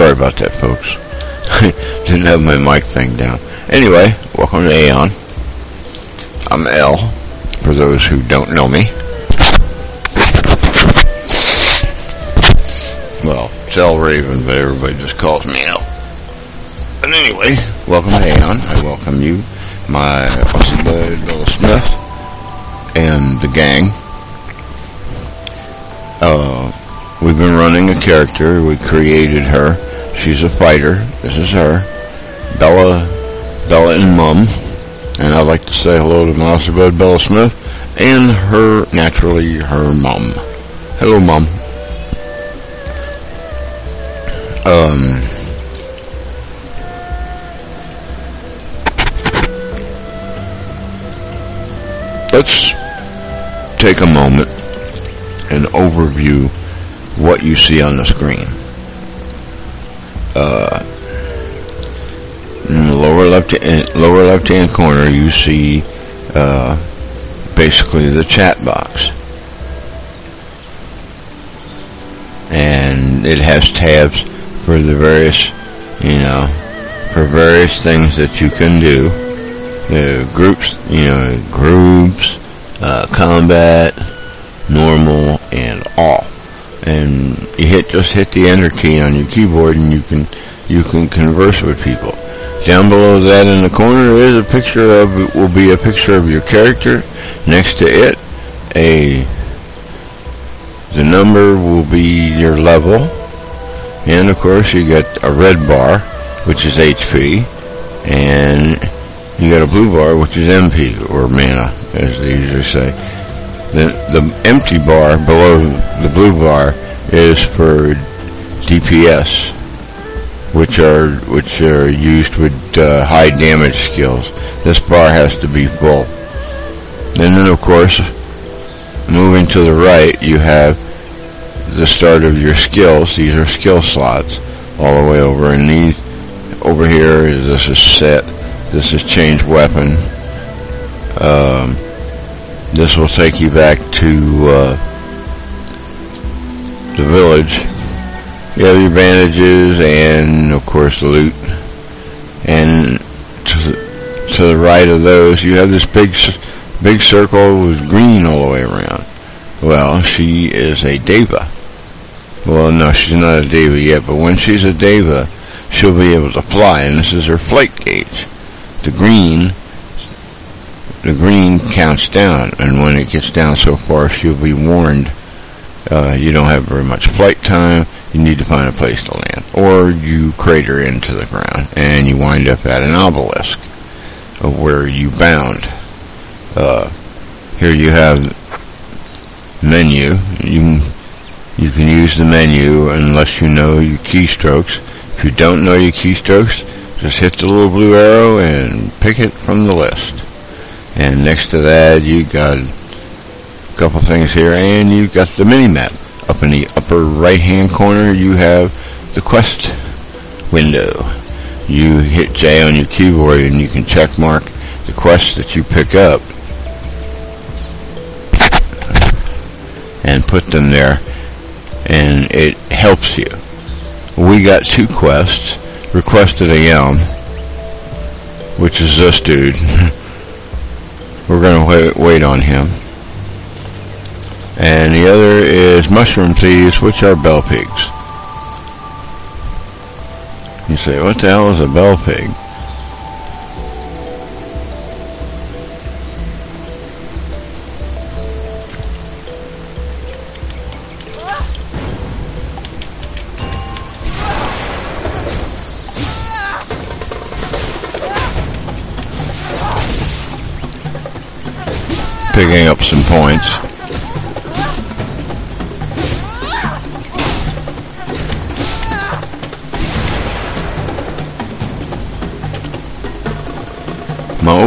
Sorry about that, folks. Didn't have my mic thing down. Anyway, welcome to Aion. I'm L, for those who don't know me. Well, it's L Raven, but everybody just calls me L. But anyway, welcome to Aion. I welcome you, my awesome bud, Bill Smith, and the gang. Uh, we've been running a character. We created her. She's a fighter. This is her. Bella, Bella and Mum. And I'd like to say hello to my awesome bud, Bella Smith, and her, naturally, her mom. Hello, Mom. Um, let's take a moment and overview what you see on the screen. Uh, in the lower left lower left hand corner, you see uh, basically the chat box, and it has tabs for the various, you know, for various things that you can do. The groups, you know, groups, uh, combat, normal, and all. And you hit just hit the enter key on your keyboard, and you can you can converse with people. Down below that in the corner is a picture of will be a picture of your character. Next to it, a the number will be your level and of course you get a red bar, which is HP, and you got a blue bar, which is MP, or mana, as they usually say. The, the empty bar below the blue bar is for DPS, which are which are used with uh, high damage skills. This bar has to be full. And then, of course, moving to the right, you have the start of your skills. These are skill slots all the way over. And these over here, this is set. This is change weapon. Um, this will take you back to uh, the village. You have your bandages and, of course, the loot. And to the, to the right of those, you have this big, big circle with green all the way around. Well, she is a deva. Well, no, she's not a deva yet, but when she's a deva, she'll be able to fly, and this is her flight gauge. The green, the green counts down, and when it gets down so far, she'll be warned, uh, you don't have very much flight time, you need to find a place to land. Or you crater into the ground, and you wind up at an obelisk, of where you bound. Uh, here you have menu. You you can use the menu unless you know your keystrokes. If you don't know your keystrokes, just hit the little blue arrow and pick it from the list. And next to that, you got a couple things here, and you've got the mini map. Up in the upper right hand corner, you have the quest window. You hit J on your keyboard, and you can check mark the quests that you pick up and put them there and it helps you. We got two quests. Requested a Yelm, which is this dude. We're going to wait, on him. And the other is Mushroom Thieves, which are Bell Pigs. You say, what the hell is a Bell Pig?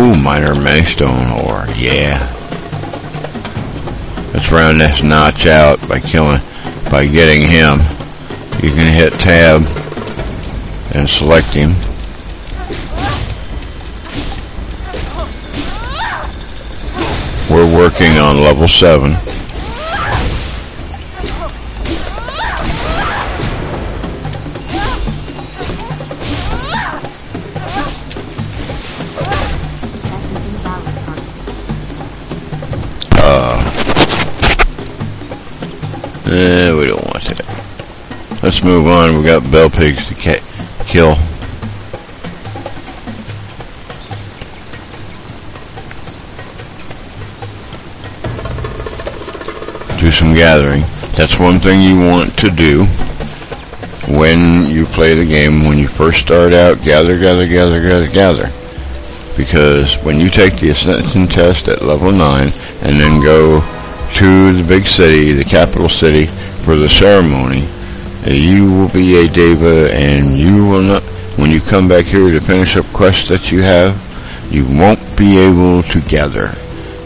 Oh, minor maystone ore, yeah. Let's round this notch out by killing, by getting him. You can hit tab and select him. We're working on level 7. Eh, we don't want that. Let's move on. We got bell pigs to ca- kill. Do some gathering. That's one thing you want to do when you play the game. When you first start out, gather, gather, gather, gather, gather. Because when you take the Ascension test at level 9 and then go to the big city, the capital city, for the ceremony, uh, you will be a Deva and you will not, when you come back here to finish up quests that you have, you won't be able to gather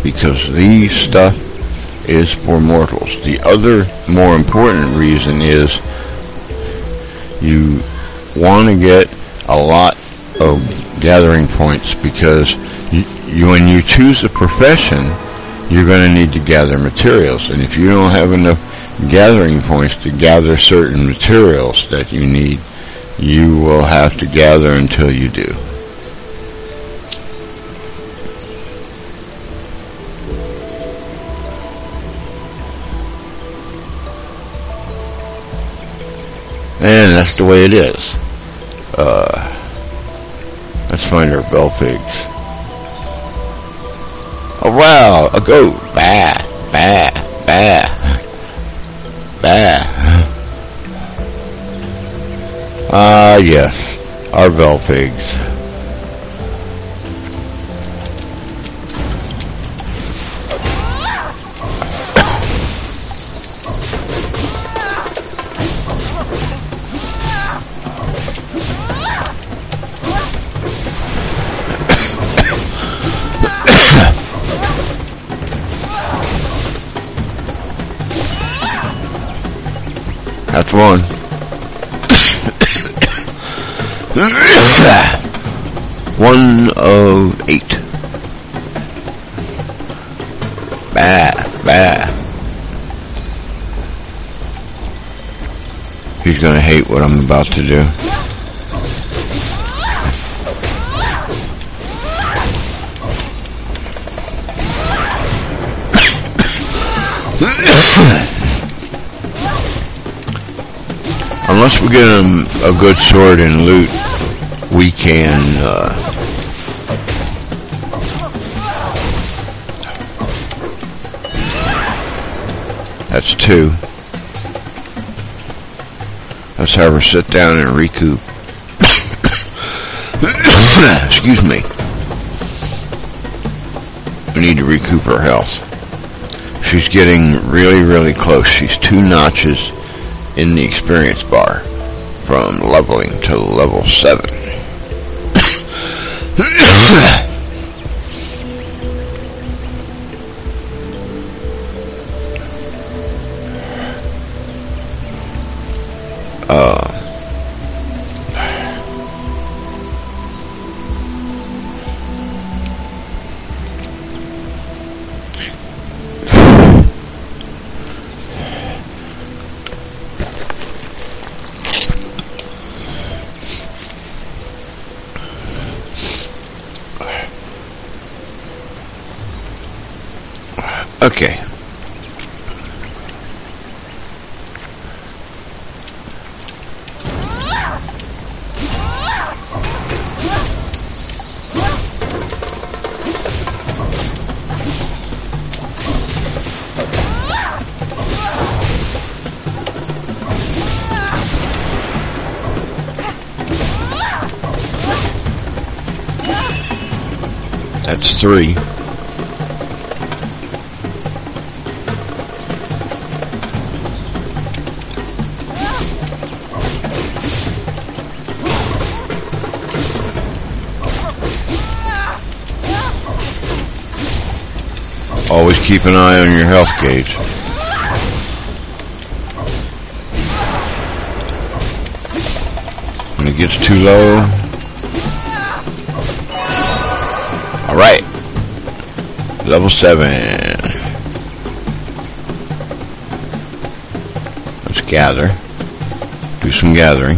because these stuff is for mortals. The other more important reason is you want to get a lot of gathering points because you, you, when you choose a profession, you're going to need to gather materials. And if you don't have enough gathering points to gather certain materials that you need, you will have to gather until you do. And that's the way it is. Uh, let's find our bell pigs. Oh wow, a goat. Bah, bah, bah, bah. Ah, yes, our bell pigs. That's one. one of eight. Bah, bah. He's gonna hate what I'm about to do. Unless we get him a good sword and loot, we can, uh, That's two. Let's have her sit down and recoup. Excuse me. We need to recoup her health. She's getting really, really close. She's two notches in the experience bar from leveling to level 7. Three. Always keep an eye on your health gauge. When it gets too low. Level 7. Let's gather. Do some gathering.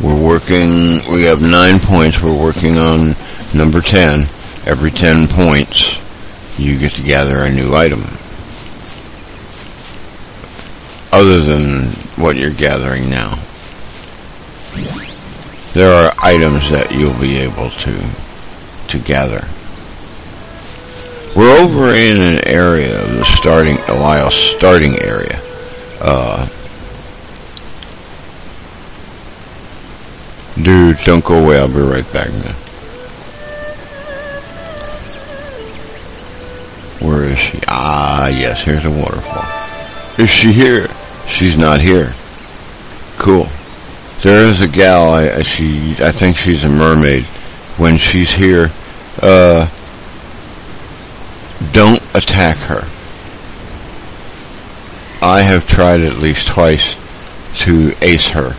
We're working, we have 9 points. We're working on number 10 every 10 points, you get to gather a new item. other than what you're gathering now. There are items that you'll be able to to gather. We're over in an area of the starting Elyos starting area. Uh, dude, don't go away. I'll be right back, man. Where is she? Ah, yes, here's a waterfall. Is she here? She's not here. Cool. There is a gal. I, she, I think she's a mermaid. When she's here, uh, don't attack her. I have tried at least twice to ace her.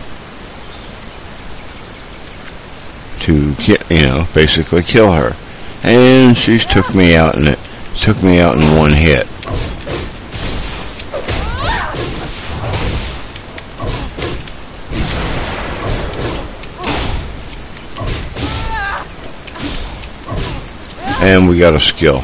To, you know, basically kill her. And she's took me out in it. Took me out in one hit. And we got a skill.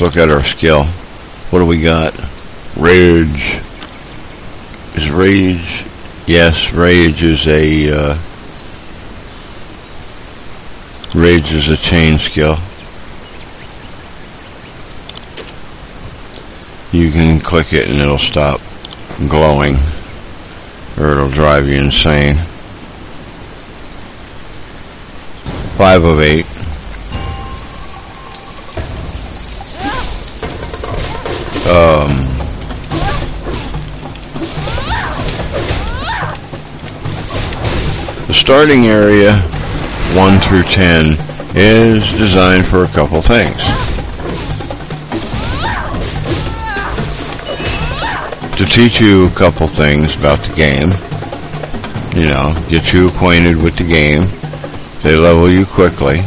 Look at our skill. What do we got? Rage. Is rage? Yes, rage is a uh, rage is a chain skill. You can click it and it'll stop glowing or it'll drive you insane. Five of eight. Um, the starting area 1 through 10 is designed for a couple things. to teach you a couple things about the game. You know, get you acquainted with the game. They level you quickly.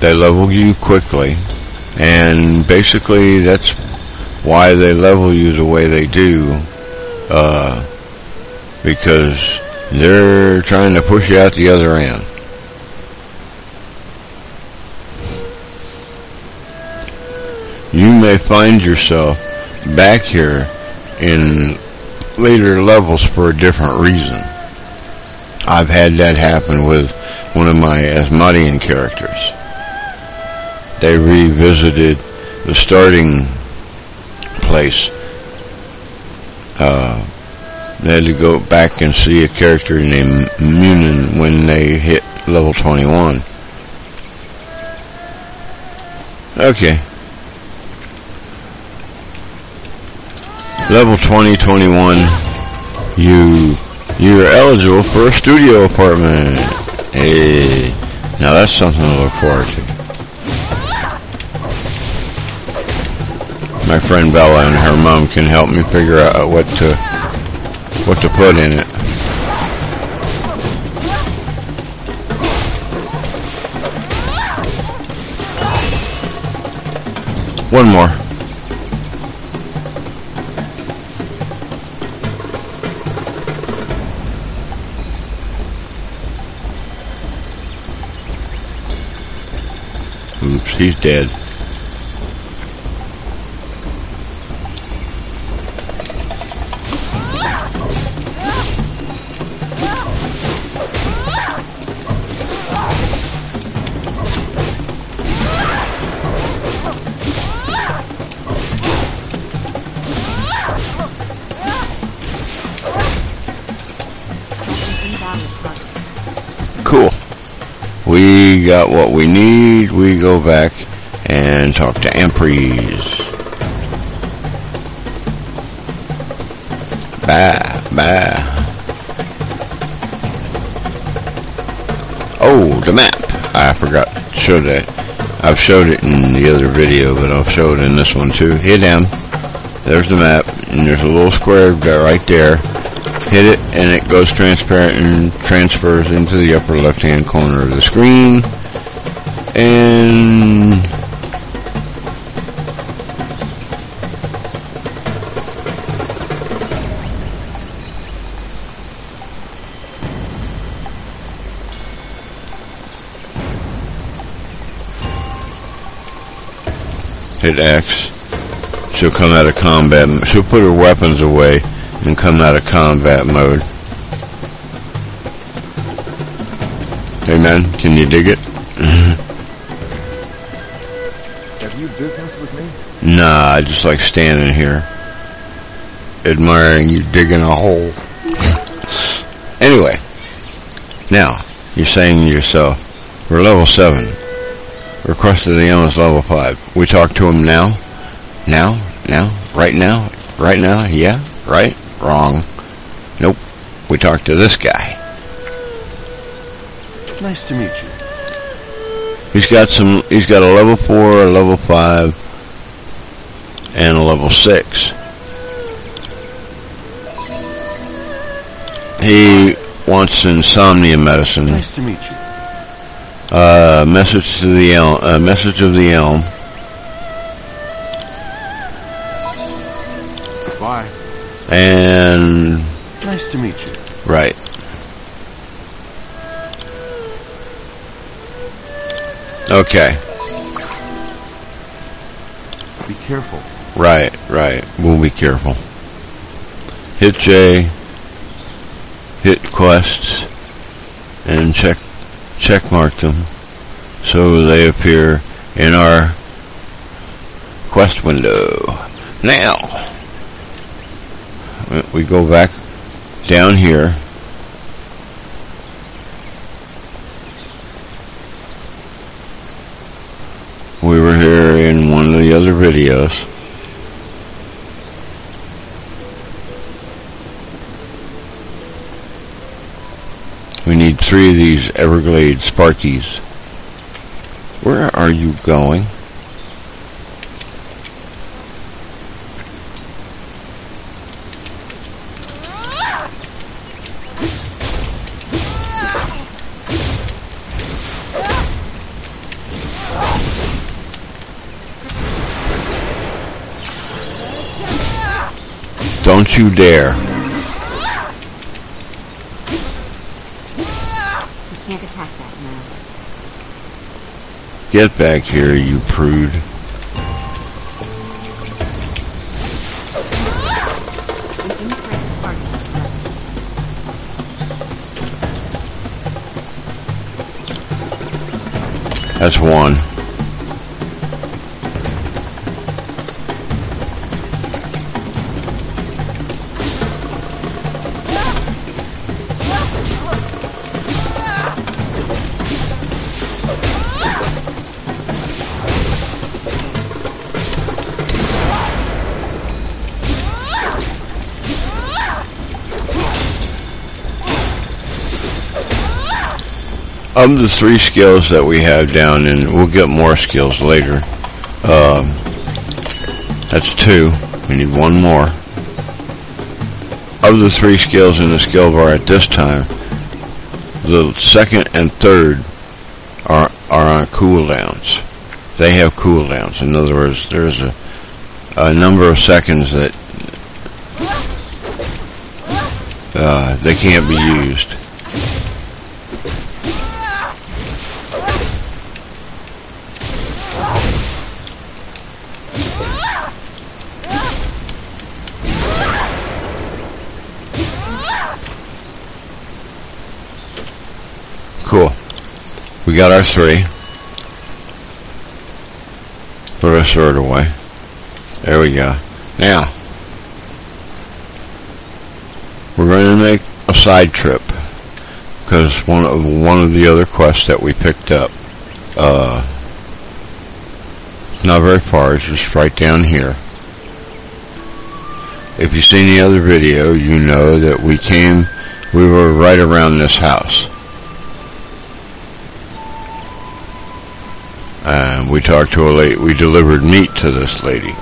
They level you quickly. And basically that's why they level you the way they do. Uh, because they're trying to push you out the other end. you may find yourself back here in later levels for a different reason. I've had that happen with one of my Asmodian characters. They revisited the starting place. Uh, they had to go back and see a character named Munin when they hit level 21. Okay, level 2021, you you're eligible for a studio apartment. Hey, now that's something to look forward to. My friend Bella and her mom can help me figure out what to what to put in it. One more. Oops, he's dead. We got what we need, we go back and talk to Ampres. Bah, bah. Oh, the map. I forgot to show that. I've showed it in the other video, but I'll show it in this one too. Hit M. There's the map, and there's a little square right there Hit it and it goes transparent and transfers into the upper left hand corner of the screen. And hit X. She'll come out of combat. She'll put her weapons away and come out of combat mode. Amen. Can you dig it? Have you business with me? Nah, I just like standing here, admiring you digging a hole. anyway, now you're saying to yourself, "We're level seven. Request of the is level five. We talk to him now, now, now, right now, right now. Yeah, right, wrong. Nope. We talk to this guy. Nice to meet you. He's got some. He's got a level four, a level five, and a level six. He wants insomnia medicine. Nice to meet you. Uh, message to the elm. Uh, message of the elm. And Nice to meet you. right. Okay. Be careful. Right. Right. We'll be careful. Hit J. Hit quests. And check check mark them so they appear in our quest window. Now we go back down here. We were here in one of the other videos. We need three of these Everglade Sparkies. Where are you going? You dare. You can't attack that now. Get back here, you prude. An incorrect spark has left. That's one. Of the three skills that we have down, and we'll get more skills later. Um, that's two. We need one more. Of the three skills in the skill bar at this time, the second and third are are on cooldowns. They have cooldowns. In other words, there's a a number of seconds that uh, they can't be used. Cool. We got our three. Put our sword away. There we go. Now, we're going to make a side trip because one of one of the other quests that we picked up, uh, not very far. It's just right down here. If you've seen the other video, you know that we came, we were right around this house. We talked to a lady. We delivered meat to this lady.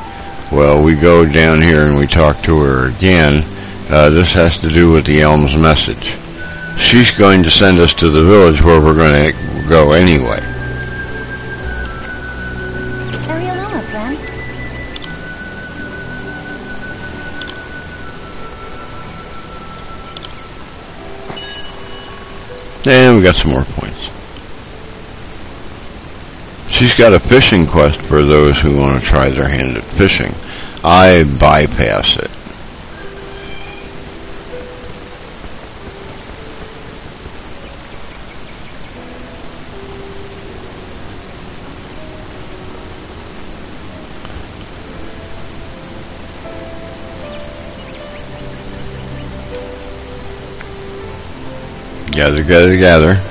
Well, we go down here and we talk to her again. Uh, this has to do with the Elm's message. She's going to send us to the village where we're going to go anyway. And we got some more points. She's got a fishing quest for those who want to try their hand at fishing. I bypass it. Gather, gather, gather.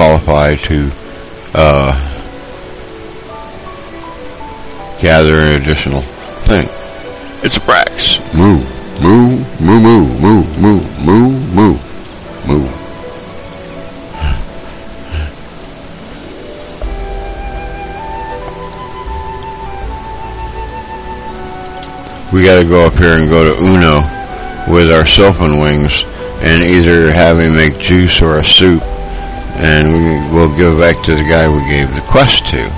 Qualify to uh, gather an additional thing. It's a Brax. Moo, moo, moo, moo, moo, moo, moo, moo, moo. We gotta go up here and go to Uno with our Sylphin wings and either have him make juice or a soup and we, we'll give back to the guy we gave the quest to.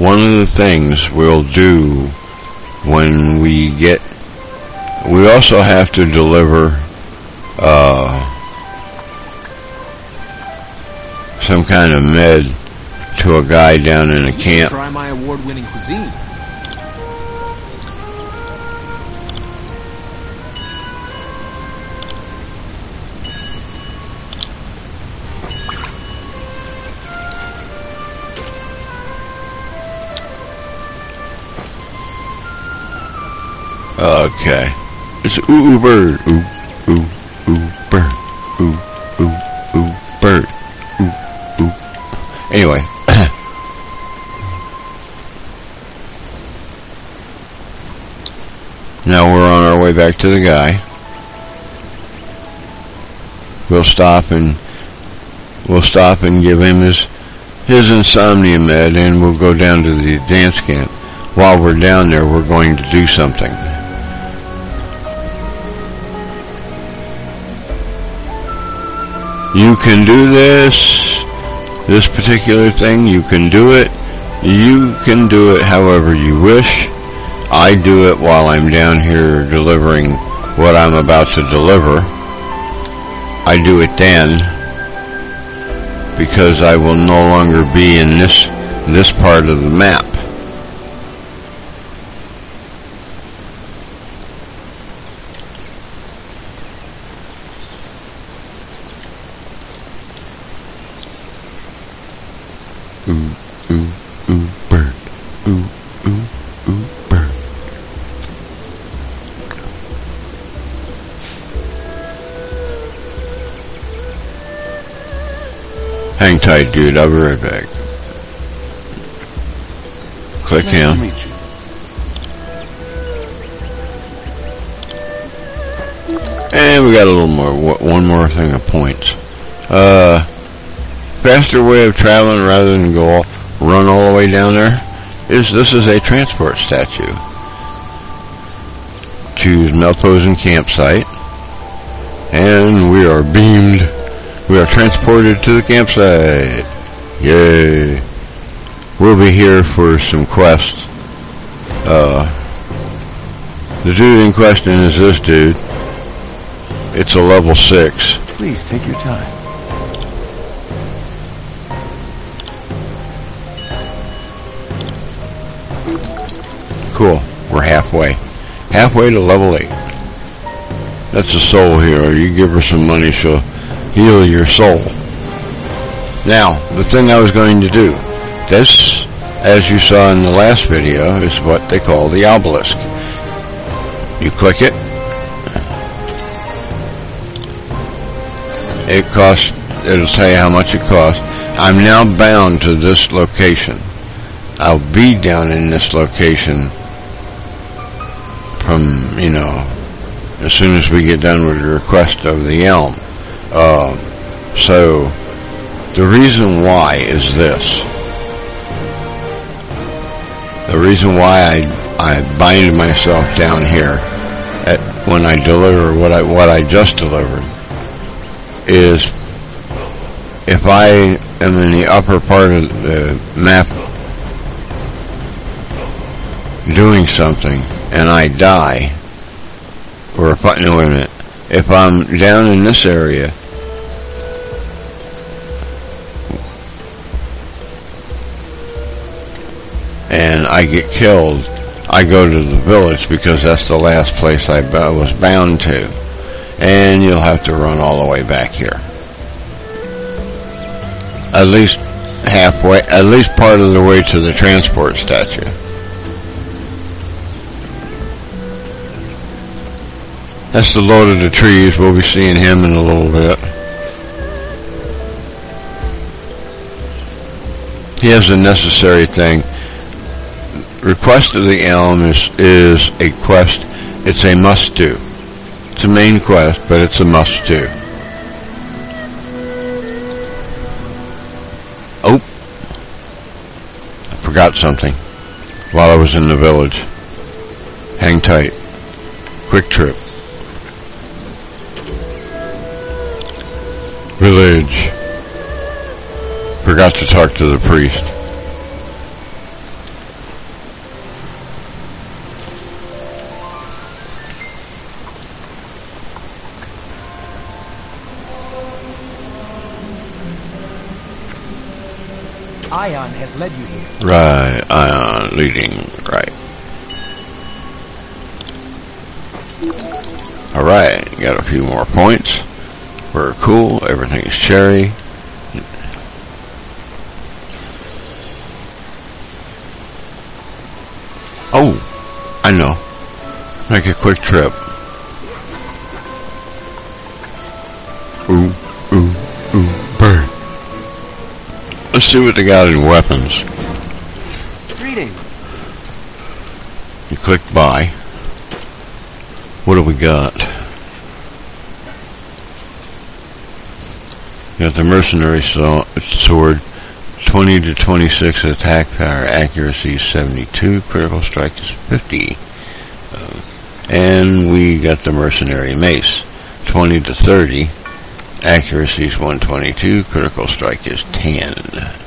one of the things we'll do when we get we also have to deliver uh, some kind of med to a guy down in a camp Try my award-winning cuisine. It's ooh ooh bird. Ooh ooh ooh bird. Ooh ooh ooh bird. Ooh ooh. Anyway. Now we're on our way back to the guy. We'll stop and we'll stop and give him his his insomnia med and we'll go down to the dance camp. While we're down there we're going to do something you can do this this particular thing you can do it. You can do it however you wish. I do it while I'm down here delivering what I'm about to deliver. I do it then because I will no longer be in this this part of the map Ooh, ooh, ooh, bird. Hang tight, dude. I'll be right back. Click him. And we got a little more, one more thing of points. Uh, faster way of traveling rather than go run all the way down there is this is a transport statue. Choose Melponeh's campsite, and we are beamed. We are transported to the campsite. Yay! We'll be here for some quests. Uh, the dude in question is this dude. It's a level six. Please take your time. Cool. We're halfway. Halfway to level 8. That's a soul healer. You give her some money, she'll heal your soul. Now, the thing I was going to do. This, as you saw in the last video, is what they call the obelisk. You click it. It costs, it'll tell you how much it costs. I'm now bound to this location. I'll be down in this location from, you know, as soon as we get done with the request of the elm. Um, so, the reason why is this. the reason why I I bind myself down here at when I deliver what I what I just delivered is if I am in the upper part of the map doing something and I die, or if I, no, wait a minute, if I'm down in this area and I get killed, I go to the village because that's the last place I was bound to. And you'll have to run all the way back here. At least halfway, at least part of the way to the transport statue. That's the Lord of the Trees. We'll be seeing him in a little bit. He has a necessary thing request of the elm is, is a quest. It's a must do. It's a main quest, but it's a must do. Oh, I forgot something while I was in the village. Hang tight. Quick trip. Village. Forgot to talk to the priest. Aion has led you here. Right, Aion leading, right. Alright, got a few more points. We're cool, everything's cherry. Oh, I know. Make a quick trip. Ooh, ooh, ooh, bird. Let's see what they got in weapons. Greetings. You click buy. What do we got? Got the mercenary sword, 20 to 26 attack power, accuracy 72, critical strike is 50. Uh, and we got the mercenary mace, 20 to 30, accuracy is 122, critical strike is 10.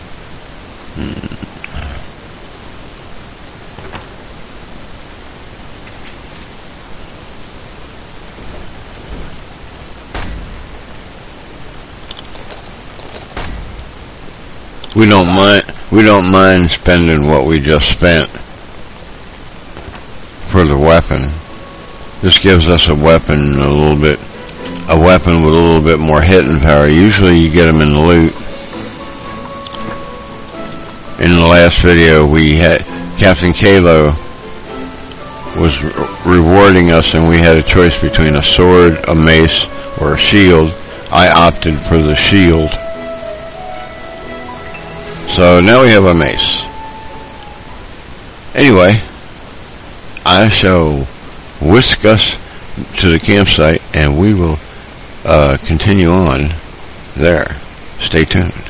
We don't mind. We don't mind spending what we just spent for the weapon. This gives us a weapon a little bit, a weapon with a little bit more hitting power. Usually, you get them in the loot. In the last video, we had Captain Kalo was re rewarding us, and we had a choice between a sword, a mace, or a shield. I opted for the shield. So now we have a mace. Anyway, I shall whisk us to the campsite and we will uh, continue on there. Stay tuned.